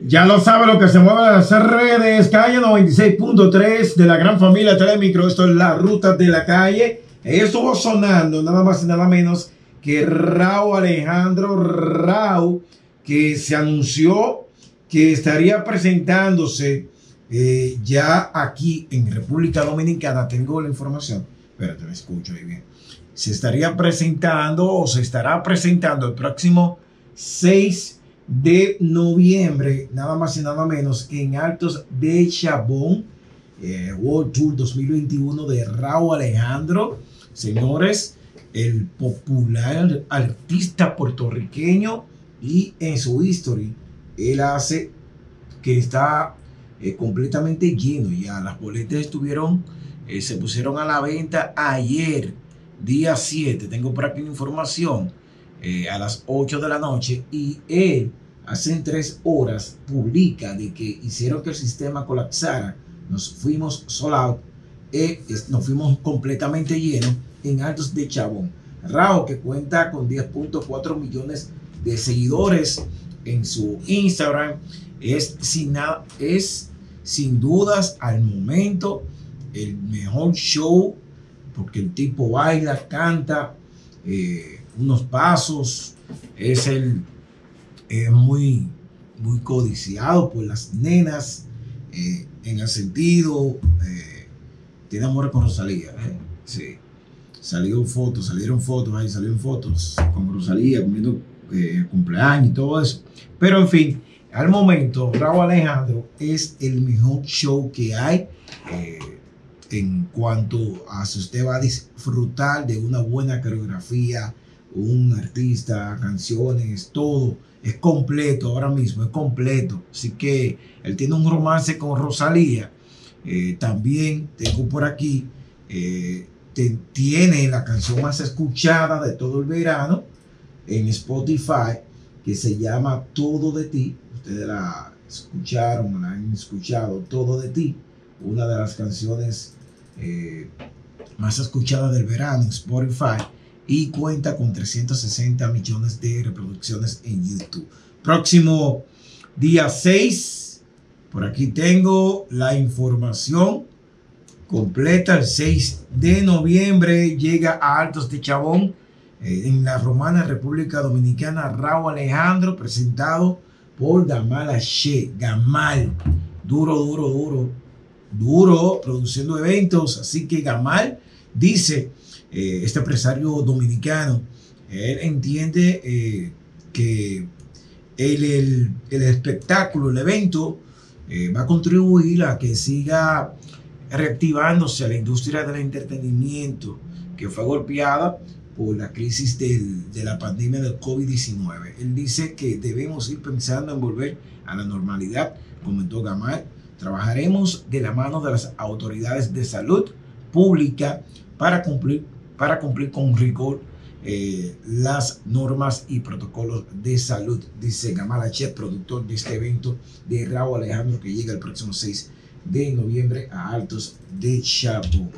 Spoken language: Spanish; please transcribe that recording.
Ya lo sabe lo que se mueve en las redes. Calle 96.3 de la gran familia Telemicro. Esto es la ruta de la calle. Estuvo sonando nada más y nada menos que Raúl Alejandro Raúl, que se anunció que estaría presentándose eh, ya aquí en República Dominicana. Tengo la información. Espérate, me escucho ahí bien. Se estaría presentando o se estará presentando el próximo 6 de noviembre, nada más y nada menos, en Altos de Chabón, eh, World Tour 2021 de Raúl Alejandro. Señores, el popular artista puertorriqueño y en su history, él hace que está eh, completamente lleno ya. Las boletas estuvieron, eh, se pusieron a la venta ayer, día 7. Tengo por aquí información eh, a las 8 de la noche y él hace tres horas publica de que hicieron que el sistema colapsara, nos fuimos sold out, eh, nos fuimos completamente llenos en Altos de Chabón. Rao que cuenta con 10.4 millones de seguidores en su Instagram es sin, es sin dudas al momento el mejor show porque el tipo baila, canta, eh, unos pasos, es el muy, muy codiciado por las nenas, eh, en el sentido, eh, tiene amor con Rosalía, ¿eh? sí. Salieron fotos, salieron fotos, ahí salieron fotos con Rosalía, comiendo cumpleaños y todo eso. Pero en fin, al momento, Raúl Alejandro es el mejor show que hay en cuanto a si usted va a disfrutar de una buena coreografía, un artista, canciones, todo. Es completo ahora mismo, es completo. Así que él tiene un romance con Rosalía. Eh, también tengo por aquí, eh, tiene la canción más escuchada de todo el verano en Spotify, que se llama Todo de ti. Ustedes la escucharon, la han escuchado, Todo de ti. Una de las canciones eh, más escuchadas del verano en Spotify y cuenta con 360 millones de reproducciones en YouTube. Próximo día 6, por aquí tengo la información completa. El 6 de noviembre llega a Altos de Chabón eh, en la Romana República Dominicana. Raúl Alejandro presentado por Gamal H. Gamal. Duro, duro, duro. Duro produciendo eventos. Así que Gamal dice eh, este empresario dominicano, él entiende eh, que el, espectáculo, el evento, eh, va a contribuir a que siga reactivándose la industria del entretenimiento que fue golpeada por la crisis de la pandemia del COVID-19. Él dice que debemos ir pensando en volver a la normalidad, comentó Gamal. Trabajaremos de la mano de las autoridades de salud pública para cumplir para cumplir con rigor eh, las normas y protocolos de salud, dice Gamal productor de este evento de Raúl Alejandro que llega el próximo 6 de noviembre a Altos de Chabón.